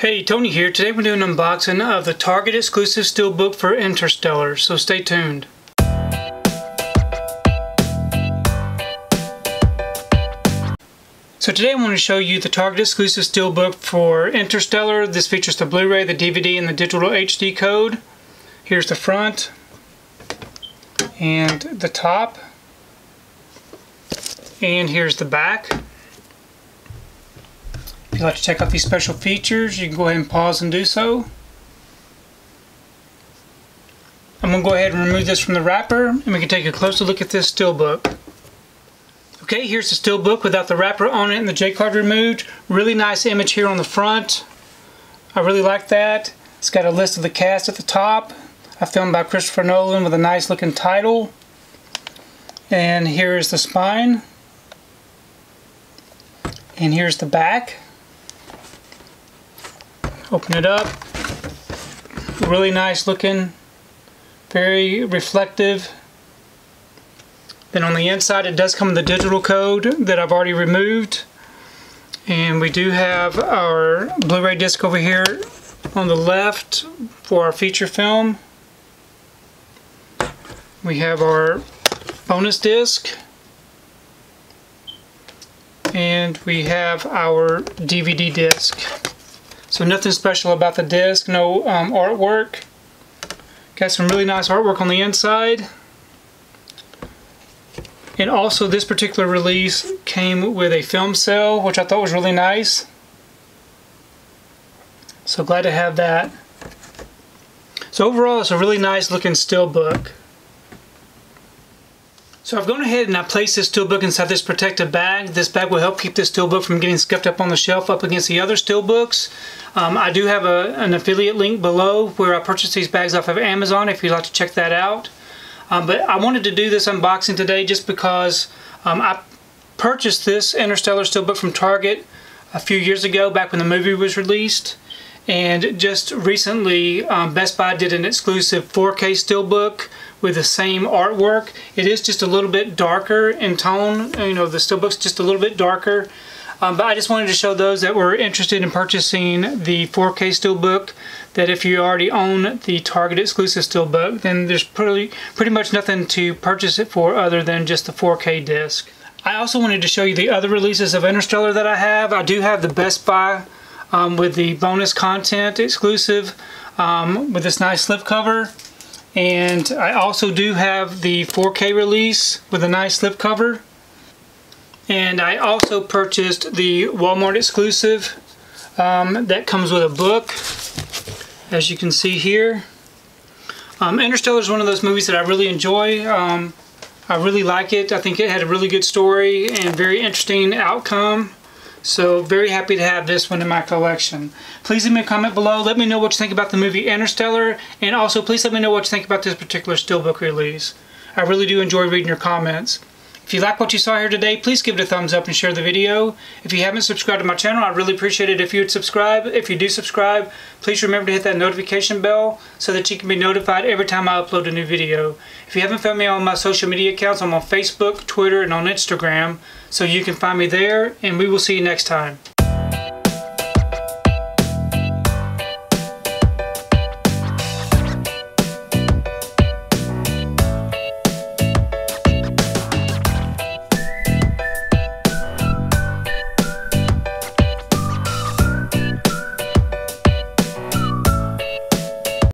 Hey, Tony here. Today we're doing an unboxing of the Target exclusive steelbook for Interstellar, so stay tuned. So today I want to show you the Target exclusive steelbook for Interstellar. This features the Blu-ray, the DVD, and the digital HD code. Here's the front and the top. And here's the back. If you'd like to check out these special features, you can go ahead and pause and do so. I'm going to go ahead and remove this from the wrapper and we can take a closer look at this steelbook. Okay, here's the steelbook without the wrapper on it and the J-card removed. Really nice image here on the front. I really like that. It's got a list of the cast at the top. A film by Christopher Nolan with a nice looking title. And here is the spine. And here's the back open it up. Really nice looking. Very reflective. Then on the inside it does come with the digital code that I've already removed. And we do have our Blu-ray disc over here on the left for our feature film. We have our bonus disc. And we have our DVD disc so nothing special about the disc, no um, artwork. Got some really nice artwork on the inside. And also this particular release came with a film cell, which I thought was really nice. So glad to have that. So overall, it's a really nice looking steelbook. So I've gone ahead and I placed this steelbook inside this protective bag. This bag will help keep this steelbook from getting scuffed up on the shelf up against the other steelbooks. Um, I do have a, an affiliate link below where I purchased these bags off of Amazon if you'd like to check that out. Um, but I wanted to do this unboxing today just because um, I purchased this Interstellar steelbook from Target a few years ago back when the movie was released. And just recently, um, Best Buy did an exclusive 4K steelbook with the same artwork. It is just a little bit darker in tone. You know, the steelbook's just a little bit darker. Um, but I just wanted to show those that were interested in purchasing the 4K steelbook that if you already own the Target exclusive steelbook, then there's pretty, pretty much nothing to purchase it for other than just the 4K disc. I also wanted to show you the other releases of Interstellar that I have. I do have the Best Buy um, with the bonus content exclusive um, with this nice slipcover. And I also do have the 4K release with a nice slipcover. And I also purchased the Walmart exclusive um, that comes with a book, as you can see here. Um, Interstellar is one of those movies that I really enjoy. Um, I really like it. I think it had a really good story and very interesting outcome. So very happy to have this one in my collection. Please leave me a comment below. Let me know what you think about the movie Interstellar. And also please let me know what you think about this particular steelbook release. I really do enjoy reading your comments. If you like what you saw here today, please give it a thumbs up and share the video. If you haven't subscribed to my channel, I'd really appreciate it if you would subscribe. If you do subscribe, please remember to hit that notification bell so that you can be notified every time I upload a new video. If you haven't found me on my social media accounts, I'm on Facebook, Twitter, and on Instagram, so you can find me there, and we will see you next time.